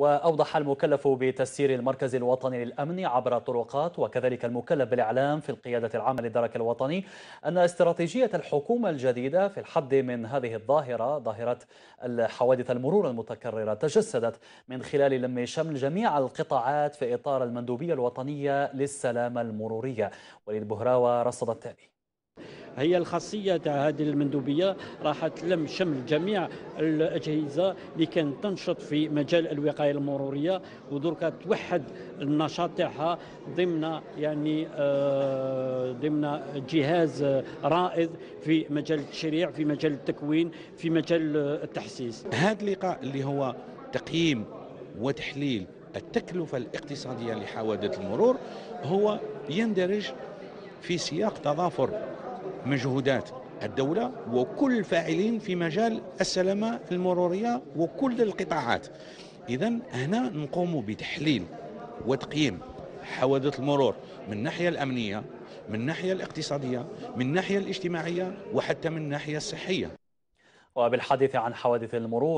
وأوضح المكلف بتسيير المركز الوطني للأمن عبر الطرقات وكذلك المكلف بالإعلام في القيادة العامة للدرك الوطني أن استراتيجية الحكومة الجديدة في الحد من هذه الظاهرة ظاهرة الحوادث المرور المتكررة تجسدت من خلال لم شمل جميع القطاعات في إطار المندوبية الوطنية للسلامة المرورية. وليد بهراوة رصد التالي. هي الخاصية تاع هذه المندوبية راح تلم شمل جميع الأجهزة اللي كانت تنشط في مجال الوقاية المرورية ودركا توحد النشاط تاعها ضمن يعني آه، ضمن جهاز رائد في مجال التشريع في مجال التكوين في مجال التحسيس. هذا اللقاء اللي هو تقييم وتحليل التكلفة الاقتصادية لحوادث المرور هو يندرج في سياق تضافر مجهودات الدولة وكل الفاعلين في مجال السلامة المرورية وكل القطاعات. إذا هنا نقوم بتحليل وتقييم حوادث المرور من الناحية الأمنية من الناحية الاقتصادية من الناحية الاجتماعية وحتى من الناحية الصحية. وبالحديث عن حوادث المرور